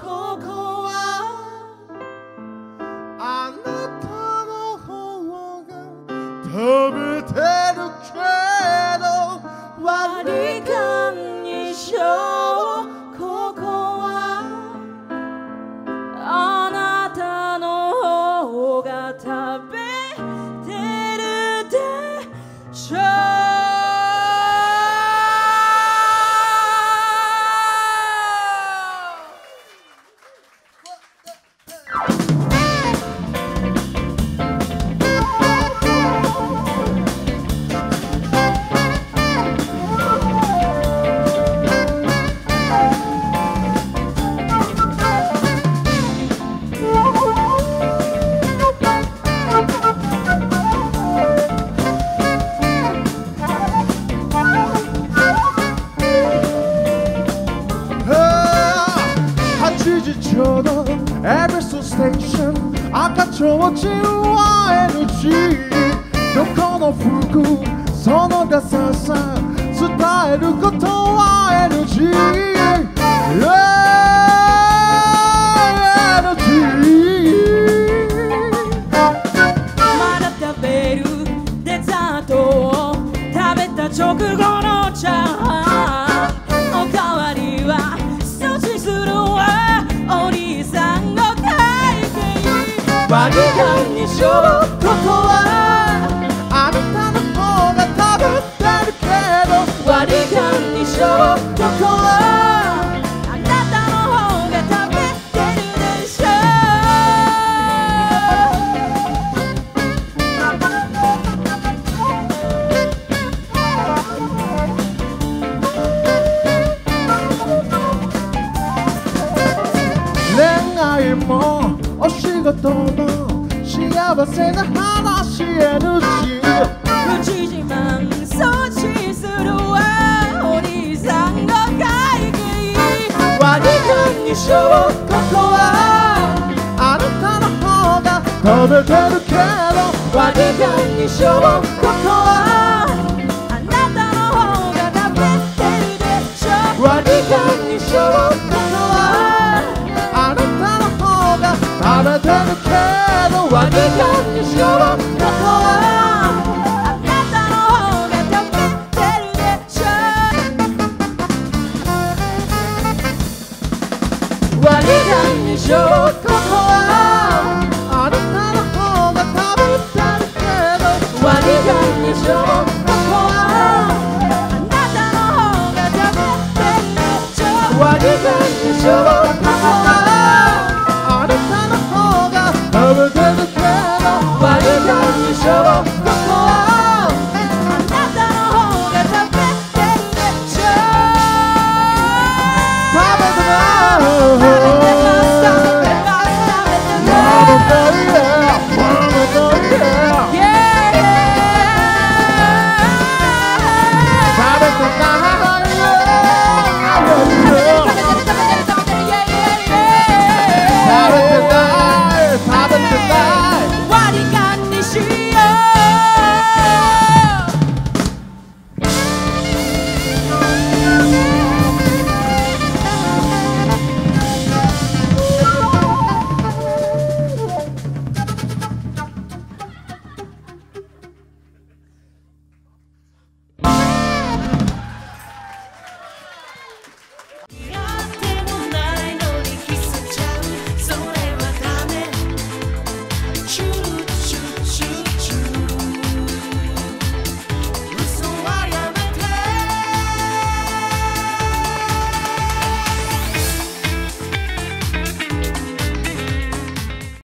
ここはあなたの方が食べてン赤ちょうちんは NG どこの服そのダサさ伝えることは NG しようここはあなたの方が食べてるけど割り勘にしよう。ここは？あなたの方が食べてるでしょ恋愛もお仕事も。幸せな話 NG 口自慢阻止するわお兄さんの会計割り勘にしようここは。あなたの方が食べてるけど。割り勘にしようここは。ここはあなたの方が食べたいけどしよここはあなたのがてちょしここはあなたのがべ